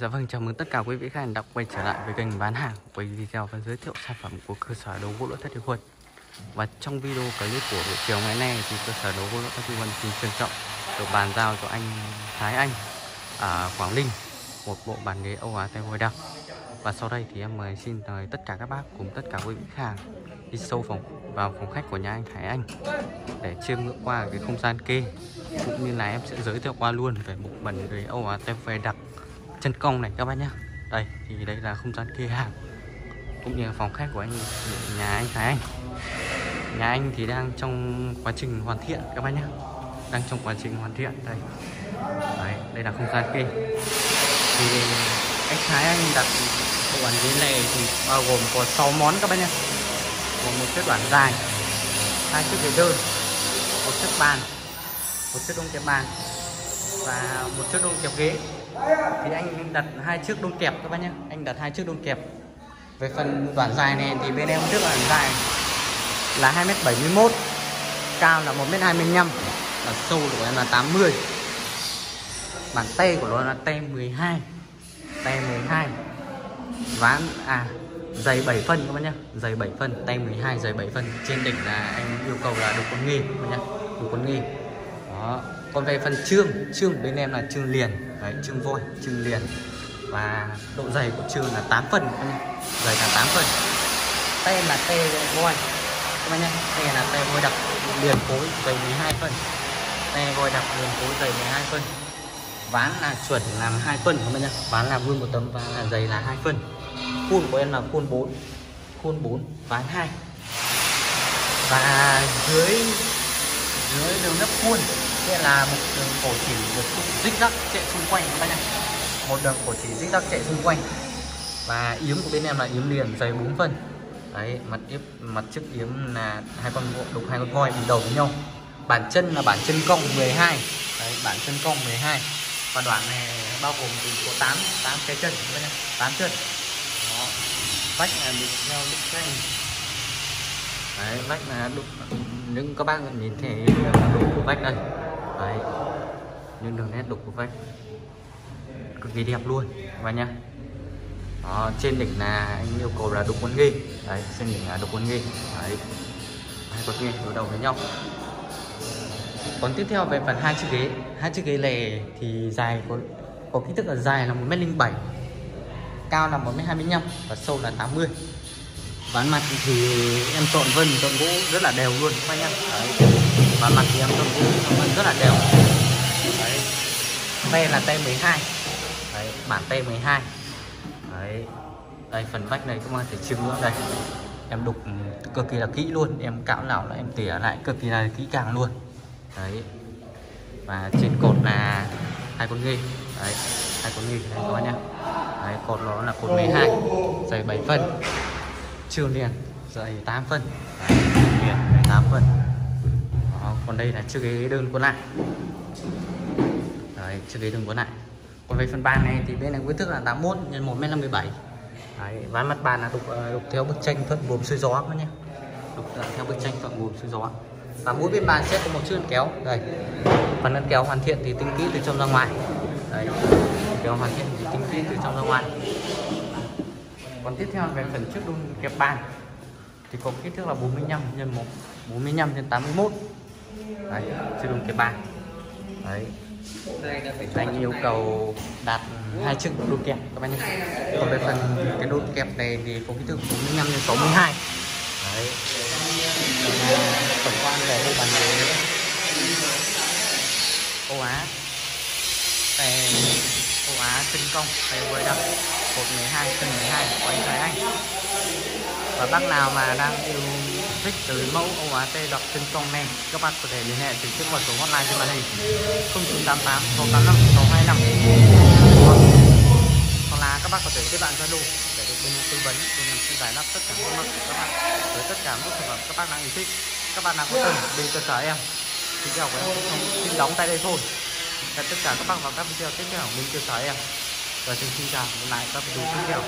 Dạ vâng, chào mừng tất cả quý vị khách hàng đã quay trở lại với kênh bán hàng của video và giới thiệu sản phẩm của cơ sở đấu gỗ lỗ thất Hiệp Huân. Và trong video clip của buổi chiều ngày nay thì cơ sở đấu gỗ lỗ thất Hiệp Huân xin trân trọng được bàn giao cho anh Thái Anh ở Quảng Ninh một bộ bàn ghế Âu Á Tây Hồi đặc. Và sau đây thì em mời xin mời tất cả các bác cùng tất cả quý vị khách hàng đi sâu phòng vào phòng khách của nhà anh Thái Anh để chiêm ngưỡng qua cái không gian kê cũng như là em sẽ giới thiệu qua luôn về một bàn ghế Âu Á Tây Hồi đặc chân cong này các bác nhé đây thì đây là không gian kê hàng cũng như là phòng khách của anh nhà anh Thái Anh. Nhà anh thì đang trong quá trình hoàn thiện các bác nhé đang trong quá trình hoàn thiện đây. Đấy, đây là không gian kê. Thì anh Thái Anh đặt bộ bàn ghế này thì bao gồm có 6 món các bác nhé gồm một chiếc đoạn dài hai chiếc ghế đơn một chiếc bàn một chiếc đông kẹp bàn và một chiếc đông kẹp ghế thì anh đặt hai chiếc đôn kẹp các bác nhé. Anh đặt hai chiếc đôn kẹp. Về phần đoạn dài này thì bên em trước đoạn dài là 2m71 cao là 1m25 và sâu của em là 80 bản tay của nó là tay 12 tay 12 ván à dày 7 phân các bác nhé. Dày 7 phân, tay 12 dày 7 phân. Trên đỉnh là anh yêu cầu là đục con nghi, các bác nhé. Đục con nghi. Đó còn về phần trương trương bên em là trương liền. Đấy trương vôi trương liền. Và độ dày của trương là 8 phần. Các nhé dày là 8 phần. Tay là tê vôi. Các bạn nhé tay là tay vôi đặc liền phối dày 12 phân tay vôi đặc liền phối dày 12 phân ván là chuẩn làm hai phân các bạn nhé. Ván là vuông một tấm và là dày là hai phân khuôn của em là khuôn 4 khuôn 4 ván 2 và dưới dưới đường nắp khuôn sẽ là một đường cổ chỉ được dích rắc chạy xung quanh các bác nhá một đường cổ chỉ dích rắc chạy xung quanh. Và yếm của bên em là yếm liền, dày 4 phân đấy, mặt yếm mặt trước yếm là hai con đục hai con voi bình đầu với nhau. Bản chân là bản chân cong 12 đấy, bản chân cong 12 và đoạn này bao gồm từ có 8 8 cái chân, các bác nhé. 8 chân. Đó. Vách là được theo đục xanh đấy, vách là đục, những các bác nhìn thấy đục của vách đây đấy. Những đường nét đục của vách cực kỳ đẹp luôn và nhá. Đó, trên đỉnh là anh yêu cầu là đục quân nghi. Đấy trên đỉnh là đục quân nghi. Đấy. Hai con nghi đối đầu với nhau. Còn tiếp theo về phần hai chiếc ghế. Hai chiếc ghế này thì dài có có kích thước là dài là một mét linh bảy cao là một m hai và sâu là 80 ván mặt thì em chọn vân chọn gỗ rất là đều luôn các nhá. Đấy và mặt thì em chọn cũng chọn rất là đều. Đấy. Tay là tay 12 đấy bản tay 12 đấy. Đây phần vách này các bạn thể chiêm nữa đây. Em đục ừ, cực kỳ là kỹ luôn. Em cạo nào là em tỉa lại cực kỳ là kỹ càng luôn. Đấy. Và trên cột là hai con ghi. Đấy hai con ghi đây các bạn nhá đấy cột nó là cột 12 dày 7 phân. Trường liền dày 8 phân. Đấy, 8 phân còn đây là chiếc ghế đơn cuốn lại. Đấy chiếc ghế đơn cuốn lại. Còn về phần bàn này thì bên này kích thước là 81 x 1m57 đấy ván mặt bàn là đục, ờ, đục theo bức tranh thuận buồm xuôi gió các nhé. Đục ờ, theo bức tranh thuận buồm xuôi gió. Và mỗi bên bàn sẽ có một chiếc kéo. Đây. Phần thân kéo hoàn thiện thì tinh kỹ từ trong ra ngoài. Đấy. Kéo hoàn thiện thì tinh kỹ từ trong ra ngoài. Còn tiếp theo về phần trước đun kẹp bàn. Thì có kích thước là 45 nhân 1 45 nhân 81 đấy chưa đun kẹp bàn đấy. Anh yêu cầu đạt hai chiếc đôn kẹp, các bạn nhé. Còn về phần cái đôn kẹp này thì có kích thước 45 nhân 62 đấy. Tổng quan về bộ bàn ghế. Âu Á. Về Âu Á chân công, về với đập. Cột 12 chân 12 của anh Thái Anh và bác nào mà đang yêu thích từ mẫu OAT đọc trên con chân này, các bác có thể liên hệ trực tiếp vào số hotline trên màn hình 0988 685 625 hoặc là các bác có thể kết bạn Zalo để được bên tư vấn bên em sẽ giải đáp tất cả các thắc mắc của các bạn với tất cả mức sản phẩm các bác đang yêu thích. Các bạn nào có cần bên cơ sở em video của em cũng xin đóng tại đây thôi. Và tất cả các bác vào các video tiếp theo bên cơ sở em. Và xin chào lại các video tiếp theo